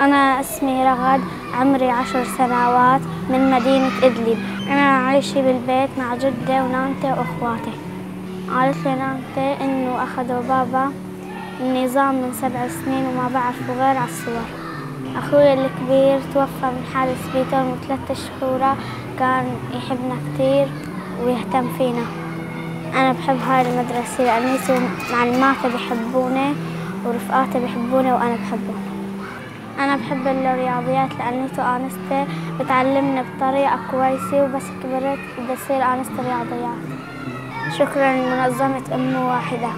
أنا اسمي رغد عمري عشر سنوات من مدينة إدلب. أنا عايشة بالبيت مع جدة ونانتي وأخواتي. قالت لي نانتي إنه أخذوا بابا النظام من سبع سنين وما بعرفوا غير على الصور. أخوي الكبير توفى من حادث بيتون وثلاثة شهور كان يحبنا كثير ويهتم فينا. أنا بحب هاي المدرسة لأني معلماتي بيحبوني ورفقاتي بيحبوني وأنا بحبهم بحب الرياضيات لأنيتو آنستي بتعلمني بطريقة كويسة وبس كبرت بدي أصير آنست رياضيات. شكرا لمنظمة أم واحدة.